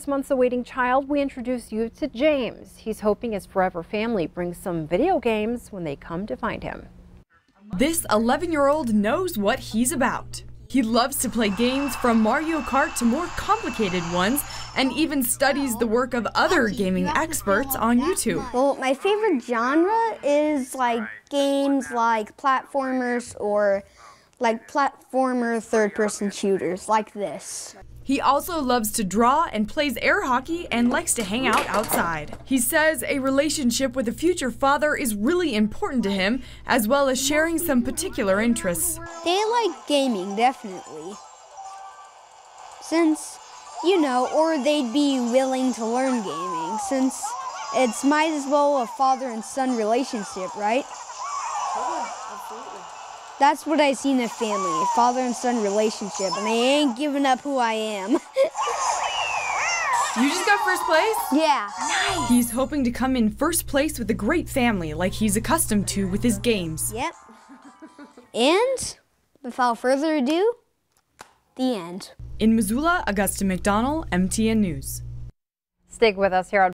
This month's A Waiting Child, we introduce you to James. He's hoping his forever family brings some video games when they come to find him. This 11 year old knows what he's about. He loves to play games from Mario Kart to more complicated ones and even studies the work of other gaming experts on YouTube. Well, my favorite genre is like games like platformers or like platformer third person shooters like this. He also loves to draw and plays air hockey and likes to hang out outside. He says a relationship with a future father is really important to him, as well as sharing some particular interests. They like gaming, definitely. Since, you know, or they'd be willing to learn gaming, since it's might as well a father and son relationship, right? Oh, That's what I see in a family, father and son relationship, and I ain't giving up who I am. you just got first place? Yeah. Nice. He's hoping to come in first place with a great family like he's accustomed to with his games. Yep. and without further ado, the end. In Missoula, Augusta McDonald, MTN News. Stick with us here on